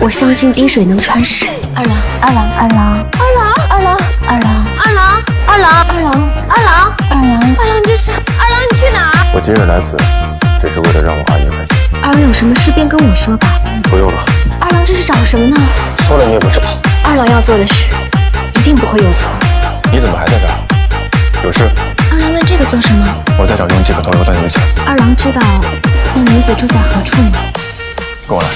我相信滴水能穿石。二郎，二郎，二郎，二郎，二郎，二郎，二郎，二郎，二郎，二郎，二郎，二郎，这是二郎，你去哪儿？我今日来此，只是为了让我阿姨开心。二郎有什么事便跟我说吧。不用了，二郎这是找什么呢？说了你也不知道。二郎要做的事，一定不会有错。你怎么还在这儿？有事？二郎问这个做什么？我在找用几个偷油带女子。二郎知道那女子住在何处吗？跟我来。